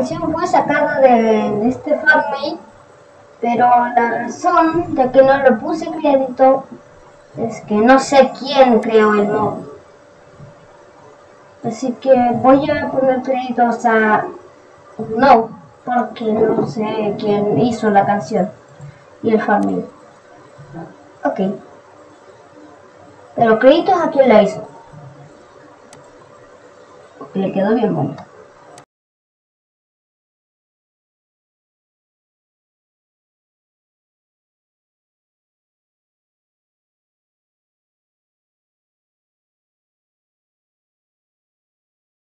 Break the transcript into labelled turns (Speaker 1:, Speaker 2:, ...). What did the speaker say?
Speaker 1: La canción fue sacada de, este fanmade, pero la razón de que no le puse crédito es que no sé quién creó el mod. Así que voy a poner créditos a no, porque no sé quién hizo la canción y el fanmade. Ok. Pero créditos a quién la hizo. le quedó bien bonito.